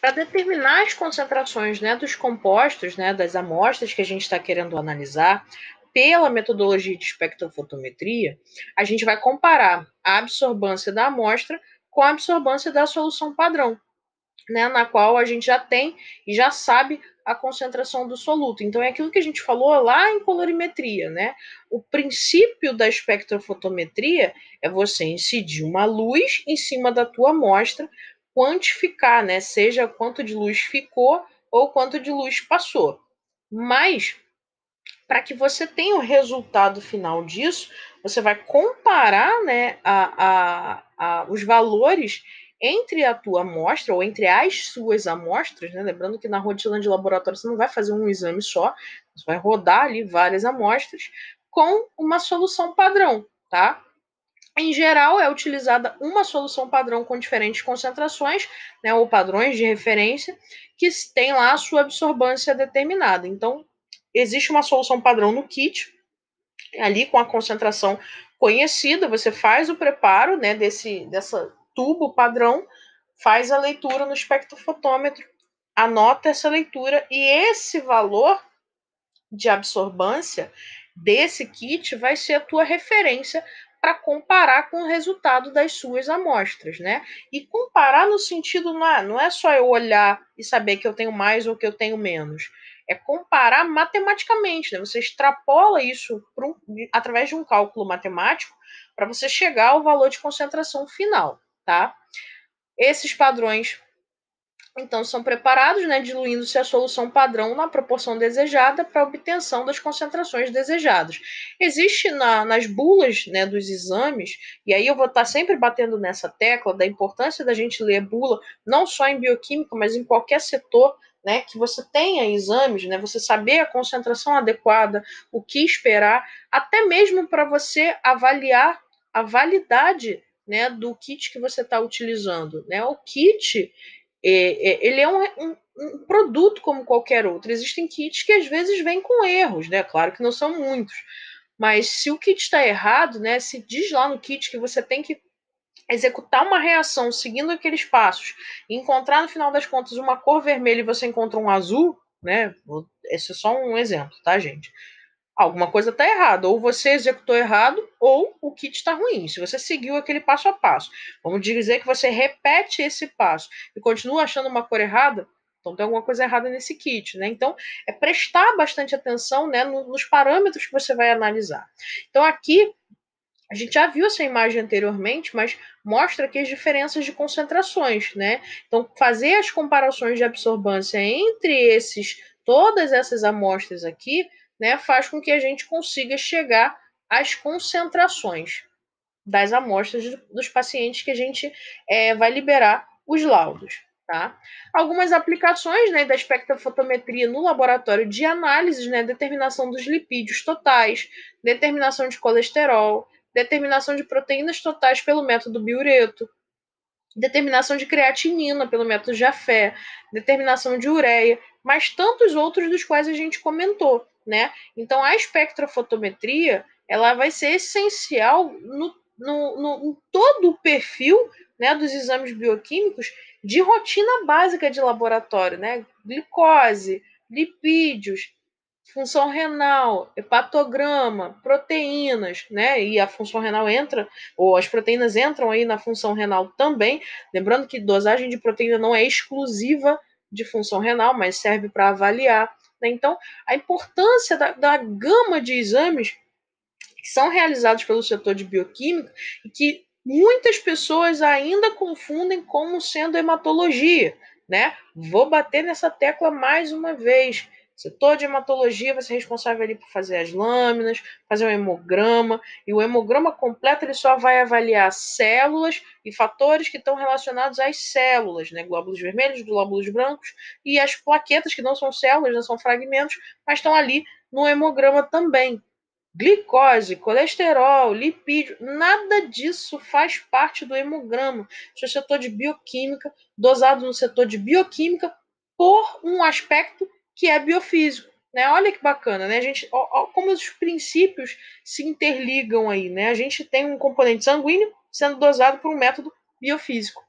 para determinar as concentrações né, dos compostos, né, das amostras que a gente está querendo analisar, pela metodologia de espectrofotometria, a gente vai comparar a absorbância da amostra com a absorbância da solução padrão, né, na qual a gente já tem e já sabe a concentração do soluto. Então é aquilo que a gente falou lá em colorimetria, né? O princípio da espectrofotometria é você incidir uma luz em cima da tua amostra, quantificar, né, seja quanto de luz ficou ou quanto de luz passou. Mas para que você tenha o resultado final disso, você vai comparar né, a, a, a, os valores entre a tua amostra ou entre as suas amostras, né? lembrando que na rotina de laboratório você não vai fazer um exame só, você vai rodar ali várias amostras com uma solução padrão, tá? Em geral, é utilizada uma solução padrão com diferentes concentrações, né, ou padrões de referência, que tem lá a sua absorbância determinada. Então, existe uma solução padrão no kit, ali com a concentração conhecida, você faz o preparo né, desse dessa tubo padrão, faz a leitura no espectrofotômetro, anota essa leitura e esse valor de absorbância desse kit vai ser a tua referência para comparar com o resultado das suas amostras, né? E comparar no sentido não é, não é só eu olhar e saber que eu tenho mais ou que eu tenho menos é comparar matematicamente, né? Você extrapola isso um, através de um cálculo matemático para você chegar ao valor de concentração final, tá? Esses padrões então são preparados, né, diluindo-se a solução padrão na proporção desejada para obtenção das concentrações desejadas. Existe na, nas bulas né, dos exames, e aí eu vou estar sempre batendo nessa tecla da importância da gente ler bula, não só em bioquímica, mas em qualquer setor, né, que você tenha exames, né, você saber a concentração adequada, o que esperar, até mesmo para você avaliar a validade né, do kit que você está utilizando. Né? O kit é, é, ele é um, um, um, produto como qualquer outro. Existem kits que às vezes vêm com erros, né? Claro que não são muitos. Mas se o kit está errado, né? Se diz lá no kit que você tem que executar uma reação seguindo aqueles passos e encontrar no final das contas uma cor vermelha e você encontra um azul, né? Esse é só um exemplo, tá, gente? Alguma coisa está errada, ou você executou errado, ou o kit está ruim. Se você seguiu aquele passo a passo, vamos dizer que você repete esse passo e continua achando uma cor errada, então tem alguma coisa errada nesse kit, né? Então é prestar bastante atenção, né, nos parâmetros que você vai analisar. Então aqui a gente já viu essa imagem anteriormente, mas mostra aqui as diferenças de concentrações, né? Então, fazer as comparações de absorbância entre esses, todas essas amostras aqui, né, faz com que a gente consiga chegar às concentrações das amostras dos pacientes que a gente é, vai liberar os laudos. Tá? Algumas aplicações né, da espectrofotometria no laboratório de análises, né, determinação dos lipídios totais, determinação de colesterol, determinação de proteínas totais pelo método biureto, determinação de creatinina pelo método Jafé, determinação de ureia, mas tantos outros dos quais a gente comentou, né? Então a espectrofotometria ela vai ser essencial no, no, no em todo o perfil né, dos exames bioquímicos de rotina básica de laboratório, né? Glicose, lipídios, função renal, hepatograma, proteínas, né? E a função renal entra, ou as proteínas entram aí na função renal também. Lembrando que dosagem de proteína não é exclusiva de função renal, mas serve para avaliar. Né? Então, a importância da, da gama de exames que são realizados pelo setor de bioquímica e que muitas pessoas ainda confundem como sendo hematologia, né? Vou bater nessa tecla mais uma vez. Setor de hematologia vai ser responsável ali por fazer as lâminas, fazer um hemograma, e o hemograma completo ele só vai avaliar células e fatores que estão relacionados às células, né? Glóbulos vermelhos, glóbulos brancos e as plaquetas que não são células, não são fragmentos, mas estão ali no hemograma também. Glicose, colesterol, lipídio, nada disso faz parte do hemograma. Isso é setor de bioquímica, dosado no setor de bioquímica por um aspecto que é biofísico. Né? Olha que bacana, né? A gente, ó, ó, como os princípios se interligam aí, né? A gente tem um componente sanguíneo sendo dosado por um método biofísico.